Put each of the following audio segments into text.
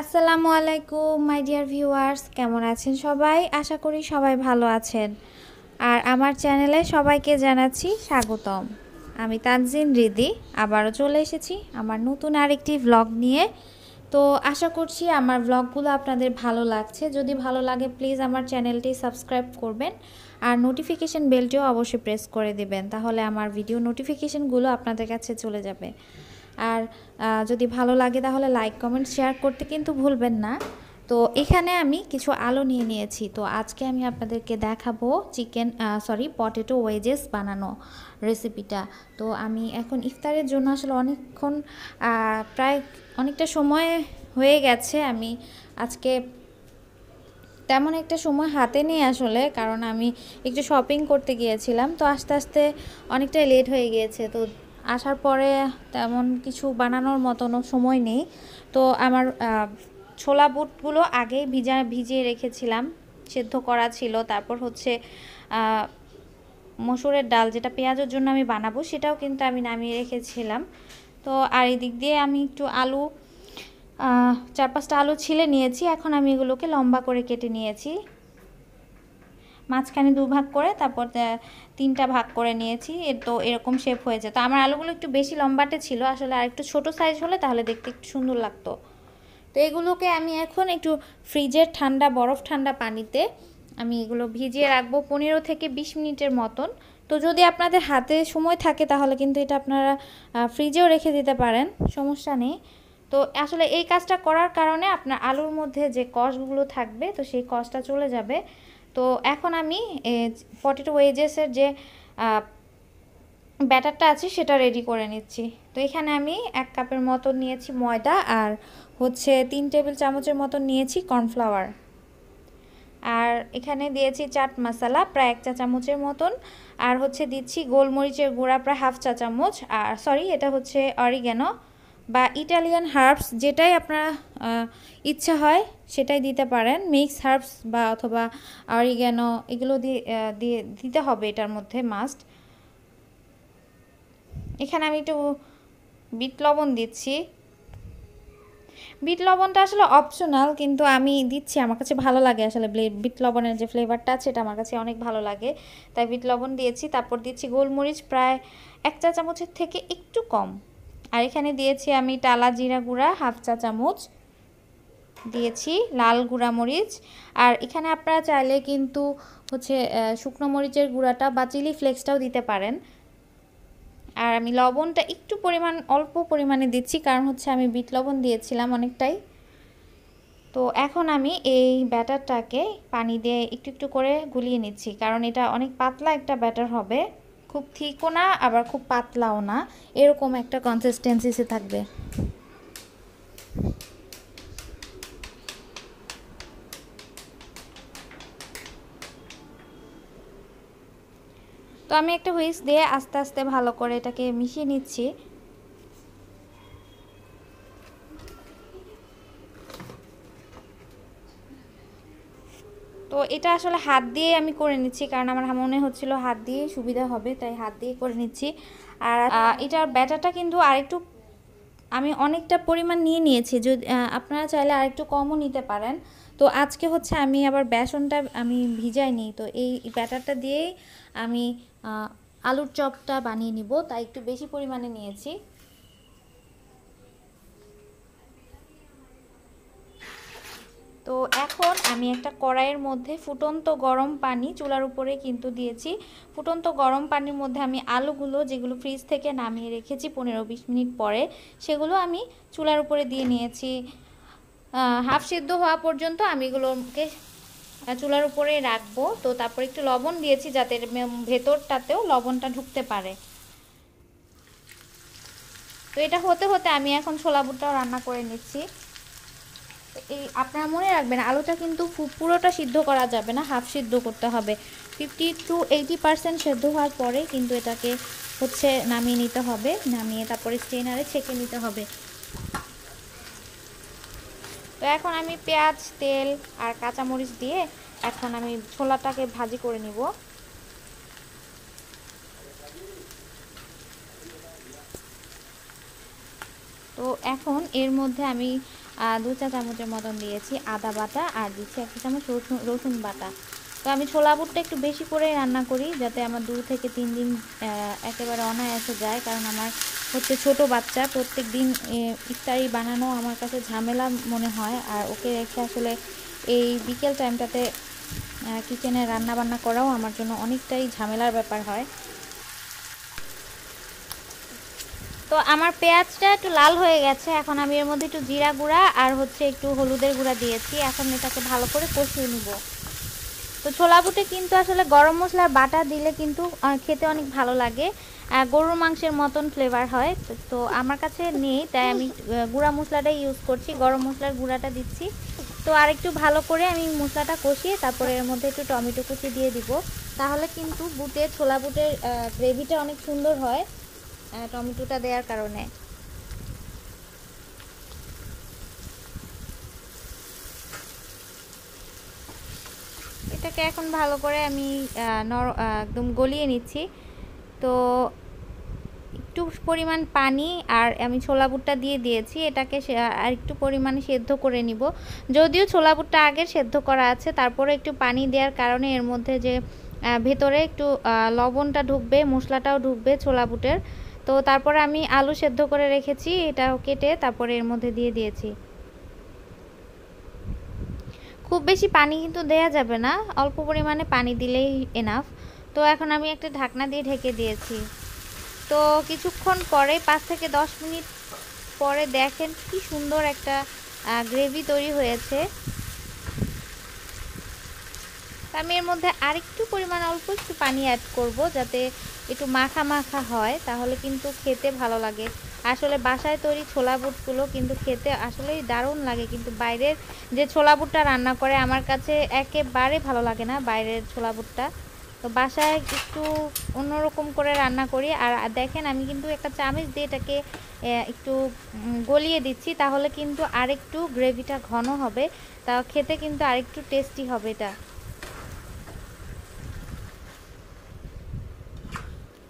আসসালামু আলাইকুম my dear viewers কেমন আছেন সবাই? আশা করি সবাই ভালো আছেন। আর আমার চ্যানেলে সবাইকে জানাচ্ছি স্বাগতম। আমি তানজিন রিদি, আবারও চলে এসেছি আমার নতুন আরেকটি ভ্লগ নিয়ে। তো আশা করছি আমার ভ্লগগুলো আপনাদের ভালো লাগছে। যদি ভালো লাগে প্লিজ আমার চ্যানেলটি সাবস্ক্রাইব করবেন আর নোটিফিকেশান বেলটিও অবশ্যই প্রেস করে দেবেন। তাহলে আমার ভিডিও নোটিফিকেশানগুলো আপনাদের কাছে চলে যাবে। আর যদি ভালো লাগে তাহলে লাইক কমেন্ট শেয়ার করতে কিন্তু ভুলবেন না। তো এখানে আমি কিছু আলু নিয়ে নিয়েছি। তো আজকে আমি আপনাদেরকে দেখাবো চিকেন সরি পটেটো ওয়েজেস বানানো রেসিপিটা তো আমি এখন ইফতারের জন্য আসলে অনেকক্ষণ প্রায় অনেকটা সময় হয়ে গেছে। আমি আজকে তেমন একটা সময় হাতে নেই আসলে, কারণ আমি একটু শপিং করতে গিয়েছিলাম। তো আস্তে আস্তে অনেকটাই লেট হয়ে গিয়েছে। তো আসার পরে তেমন কিছু বানানোর মতনও সময় নেই। তো আমার ছোলা বুটগুলো আগেই ভিজা, ভিজিয়ে রেখেছিলাম। সেদ্ধ করা ছিল। তারপর হচ্ছে মসুরের ডাল, যেটা পেঁয়াজের জন্য আমি বানাবো, সেটাও কিন্তু আমি নামিয়ে রেখেছিলাম। তো আর এই দিক দিয়ে আমি একটু আলু চার পাঁচটা আলু ছিলে নিয়েছি। এখন আমি এগুলোকে লম্বা করে কেটে নিয়েছি। মাঝখানে দু ভাগ করে তারপর তিনটা ভাগ করে নিয়েছি তো এরকম শেপ হয়েছে তো আমার আলুগুলো একটু বেশি লম্বাটে ছিল, আসলে আর একটু ছোটো সাইজ হলে তাহলে দেখতে একটু সুন্দর লাগতো। তো এগুলোকে আমি এখন একটু ফ্রিজের ঠান্ডা, বরফ ঠান্ডা পানিতে আমি এগুলো ভিজিয়ে রাখব পনেরো থেকে বিশ মিনিটের মতন। তো যদি আপনাদের হাতে সময় থাকে তাহলে কিন্তু এটা আপনারা ফ্রিজেও রেখে দিতে পারেন, সমস্যা নেই। তো আসলে এই কাজটা করার কারণে আপনার আলুর মধ্যে যে কষগুলো থাকবে, তো সেই কষটা চলে যাবে। তো এখন আমি পটেটো ওয়েজেসের যে ব্যাটারটা আছে সেটা রেডি করে নিচ্ছি। তো এখানে আমি এক কাপের মতো নিয়েছি ময়দা আর হচ্ছে তিন টেবিল চামচের মতো নিয়েছি কর্নফ্লাওয়ার আর এখানে দিয়েছি চাট মশলা, প্রায় এক চা চামচের মতন। আর হচ্ছে দিচ্ছি গোলমরিচের গুঁড়া, প্রায় হাফ চা চামচ। আর সরি এটা হচ্ছে অরিগ্যানো বা ইটালিয়ান হার্বস যেটাই আপনার ইচ্ছা হয় সেটাই দিতে পারেন। মিক্স হার্বস বা অথবা অরিগ্যানো এগুলো দিয়ে দিতে হবে এটার মধ্যে মাস্ট এখানে আমি একটু বিট লবণ দিচ্ছি। বিট লবণটা আসলে অপশনাল কিন্তু আমি দিচ্ছি। আমার কাছে ভালো লাগে আসলে বিট লবণের যে ফ্লেভারটা আছে, এটা আমার কাছে অনেক ভালো লাগে। তাই বিট লবণ দিয়েছি। তারপর দিচ্ছি গোলমরিচ প্রায় এক চা চামচের থেকে একটু কম। আর এখানে দিয়েছি আমি টালা জিরা গুঁড়া, হাফ চা চামচ। দিয়েছি লাল গুঁড়া মরিচ। আর এখানে আপনারা চাইলে কিন্তু হচ্ছে শুকনো মরিচের গুঁড়াটা বা চিলি ফ্লেক্সটাও দিতে পারেন। আর আমি লবণটা একটু পরিমাণ, অল্প পরিমাণে দিচ্ছি, কারণ হচ্ছে আমি বিট লবণ দিয়েছিলাম অনেকটাই। তো এখন আমি এই ব্যাটারটাকে পানি দিয়ে একটু একটু করে গুলিয়ে নিচ্ছি, কারণ এটা অনেক পাতলা একটা ব্যাটার হবে। খুব থিকও না, আবার খুব পাতলাও না। এরকম একটা কনসিস্টেন্সিসে থাকবে। তো আমি একটা হুইস দিয়ে আস্তে আস্তে ভালো করে এটাকে মিশিয়ে নিচ্ছি তো এটা আসলে হাত দিয়ে আমি করে নিচ্ছি, কারণ আমার মনে হচ্ছিল হাত দিয়ে সুবিধা হবে, তাই হাত দিয়ে করে নিচ্ছি। আর এটার ব্যাটারটা কিন্তু আরেকটু আমি অনেকটা পরিমাণ নিয়ে নিয়েছি, যদি আপনারা চাইলে আরেকটু কমও নিতে পারেন। তো আজকে হচ্ছে আমি আবার বেসনটা আমি ভিজাই নিই, তো এই ব্যাটারটা দিয়েই আমি আলুর চপটা বানিয়ে নিব, তাই একটু বেশি পরিমাণে নিয়েছি। তো এখন আমি একটা কড়াইয়ের মধ্যে ফুটন্ত গরম পানি চুলার উপরে কিন্তু দিয়েছি। ফুটন্ত গরম পানির মধ্যে আমি আলুগুলো যেগুলো ফ্রিজ থেকে নামিয়ে রেখেছি পনেরো বিশ মিনিট পরে, সেগুলো আমি চুলার উপরে দিয়ে নিয়েছি। হাফ সিদ্ধ হওয়া পর্যন্ত আমি এগুলোকে চুলার উপরে রাখব। তো তারপর একটু লবণ দিয়েছি যাতে ভেতরটাতেও লবণটা ঢুকতে পারে। তো এটা হতে হতে আমি এখন ছোলা বুটটাও রান্না করে নিচ্ছি। এই আপনারা মনে রাখবেন, আলুটা কিন্তু পুরোটা সিদ্ধ করা যাবে না হাফ সিদ্ধ করতে হবে। ফিফটি টু এইটি পারসেন্ট সেদ্ধ হওয়ার পরে কিন্তু এটাকে হচ্ছে নামিয়ে নিতে হবে, নামিয়ে তারপরে স্টেনারে ছেঁকে নিতে হবে। তো এখন আমি পেঁয়াজ, তেল আর কাঁচামরিচ দিয়ে এখন আমি ছোলাটাকে ভাজি করে নিব। তো এখন এর মধ্যে আমি দু চা চামচের মতন দিয়েছি আদা বাটা আর দিচ্ছি একটা চামচ রসুন রসুন বাটা। তো আমি ছোলা বুটটা একটু বেশি করে রান্না করি যাতে আমার দু থেকে তিন দিন একেবারে অনায়াসে যায়, কারণ আমার হচ্ছে ছোট বাচ্চা, প্রত্যেক দিন ইফতারি বানানো আমার কাছে ঝামেলা মনে হয়। আর ওকে রেখে আসলে এই বিকেল টাইমটাতে কিচেনে রান্না বান্না করাও আমার জন্য অনেকটাই ঝামেলার ব্যাপার হয়। তো আমার পেঁয়াজটা একটু লাল হয়ে গেছে। এখন আমি এর মধ্যে একটু জিরা গুঁড়া আর হচ্ছে একটু হলুদের গুঁড়া দিয়েছি। এখন এটাকে ভালো করে কষিয়ে নিব। তো ছোলা বুটে কিন্তু আসলে গরম মশলার বাটা দিলে কিন্তু খেতে অনেক ভালো লাগে। গরুর মাংসের মতন ফ্লেভার হয়। তো- আমার কাছে নেই, তাই আমি গুঁড়া মশলাটাই ইউজ করছি। গরম মশলার গুঁড়াটা দিচ্ছি। তো আর একটু ভালো করে আমি মশলাটা কষিয়ে তারপরে এর মধ্যে একটু টমেটো কুচি দিয়ে দিব। তাহলে কিন্তু বুটে, ছোলা বুটের গ্রেভিটা অনেক সুন্দর হয়। টমেটোটা দেওয়ার কারণে। এটাকে এখন ভালো করে আমি নর একদম গলিয়ে নিচ্ছি। তো একটু পরিমাণ পানি আর আমি ছোলা বুটটা দিয়ে দিয়েছি। এটাকে আর একটু পরিমাণে সেদ্ধ করে নিব। যদিও ছোলা বুটটা আগে সেদ্ধ করা আছে, তারপরে একটু পানি দেওয়ার কারণে এর মধ্যে যে ভেতরে একটু লবণটা ঢুকবে, মশলাটাও ঢুকবে ছোলা বুটের। তো তারপরে আমি আলু সেদ্ধ করে রেখেছি, এটাও কেটে তারপরে এর মধ্যে দিয়ে দিয়েছি। খুব বেশি পানি কিন্তু দেয়া যাবে না, অল্প পরিমাণে পানি দিলেই এনাফ তো এখন আমি একটা ঢাকনা দিয়ে ঢেকে দিয়েছি। তো কিছুক্ষণ পরে, পাঁচ থেকে দশ মিনিট পরে দেখেন কি সুন্দর একটা গ্রেভি তৈরি হয়েছে। আমি এর মধ্যে আরেকটু পরিমাণ অল্প একটু পানি অ্যাড করব যাতে একটু মাখা মাখা হয়, তাহলে কিন্তু খেতে ভালো লাগে। আসলে বাসায় তৈরি ছোলা বুটগুলো কিন্তু খেতে আসলেই দারুণ লাগে, কিন্তু বাইরের যে ছোলা বুটটা রান্না করে আমার কাছে একেবারে ভালো লাগে না বাইরের ছোলা বুটটা। তো বাসায় একটু অন্যরকম করে রান্না করি, আর দেখেন আমি কিন্তু একটা চামচ দিয়ে এটাকে একটু গলিয়ে দিচ্ছি, তাহলে কিন্তু আরেকটু গ্রেভিটা ঘন হবে, তা খেতে কিন্তু আরেকটু টেস্টি হবে এটা।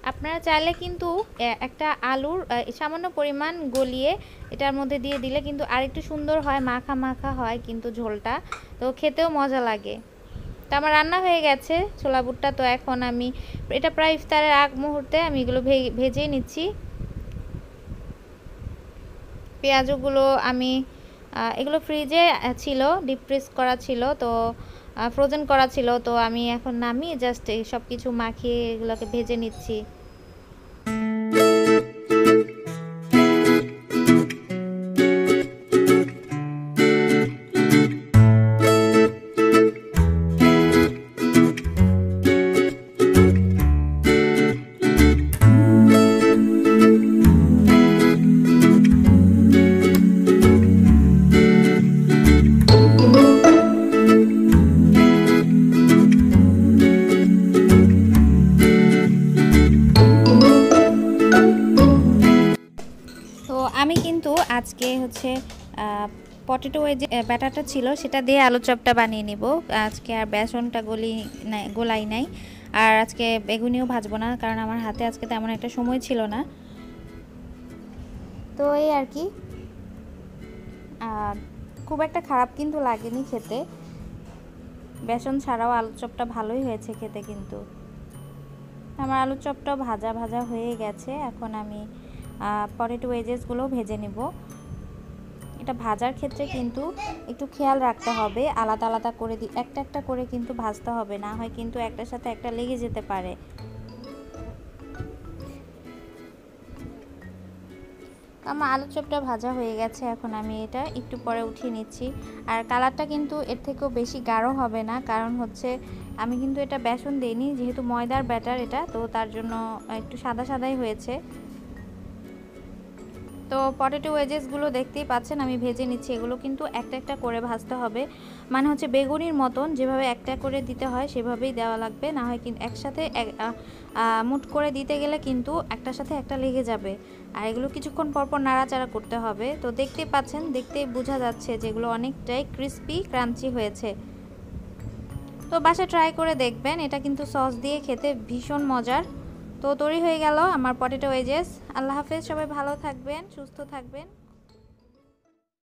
আপনারা চাইলে কিন্তু একটা আলুর সামান্য পরিমাণ গলিয়ে এটার মধ্যে দিয়ে দিলে কিন্তু আরেকটু সুন্দর হয়, মাখা মাখা হয় কিন্তু ঝোলটা। তো খেতেও মজা লাগে। তো আমার রান্না হয়ে গেছে, ছোলা বুটটা তো এখন আমি, এটা প্রায় ইফতারের আগ মুহূর্তে আমি এগুলো ভে- ভেজে নিচ্ছি। পেঁয়াজগুলো আমি এগুলো ফ্রিজে ছিল ডিপ ফ্রিজ করা ছিল, তো ফ্রোজেন করা ছিল, তো আমি এখন নামিয়ে জাস্ট এই সব কিছু মাখিয়ে এগুলোকে ভেজে নিচ্ছি। আমি কিন্তু আজকে হচ্ছে পটেটো যে ব্যাটারটা ছিল সেটা দিয়ে আলু চপটা বানিয়ে নিব। আজকে আর বেসনটা গলি নাই, গোলাই নাই। আর আজকে বেগুনিও ভাজবো না, কারণ আমার হাতে আজকে তেমন একটা সময় ছিল না। তো এই আর কি। খুব একটা খারাপ কিন্তু লাগেনি খেতে। বেসন ছাড়াও আলু চপটা ভালোই হয়েছে খেতে কিন্তু। আমার আলু চপটাও ভাজা ভাজা হয়ে গেছে, এখন আমি পটেটো ওয়েজেসগুলো ভেজে নেব। এটা ভাজার ক্ষেত্রে কিন্তু একটু খেয়াল রাখতে হবে। আলাদা আলাদা করে দি, একটা একটা করে কিন্তু ভাজতে হবে। না হয় কিন্তু একটার সাথে একটা লেগে যেতে পারে। আমার আলু চপটা ভাজা হয়ে গেছে, এখন আমি এটা একটু পরে উঠিয়ে নিচ্ছি। আর কালারটা কিন্তু এর থেকেও বেশি গাঢ় হবে না, কারণ হচ্ছে আমি কিন্তু এটা বেসন দিইনি, যেহেতু ময়দার ব্যাটার এটা, তো তার জন্য একটু সাদা সাদাই হয়েছে। তো পটেটো ওয়েজেসগুলো দেখতেই পাচ্ছেন, আমি ভেজে নিচ্ছি, এগুলো কিন্তু একটা একটা করে ভাজতে হবে। মানে হচ্ছে বেগুনির মতন, যেভাবে একটা করে দিতে হয় সেভাবেই দেওয়া লাগবে, না হয় কিন্তু একসাথে মুট করে দিতে গেলে কিন্তু একটার সাথে একটা লেগে যাবে। আর এগুলো কিছুক্ষণ পরপর নাড়াচাড়া করতে হবে। তো দেখতেই পাচ্ছেন, দেখতেই বোঝা যাচ্ছে যেগুলো অনেকটাই ক্রিস্পি ক্রাঞ্চি হয়েছে। তো বাসা ট্রাই করে দেখবেন, এটা কিন্তু সস দিয়ে খেতে ভীষণ মজার। তো তৈরি হয়ে গেল আমার পটেটো ওয়েজেস আল্লাহ হাফেজ সবাই ভালো থাকবেন সুস্থ থাকবেন।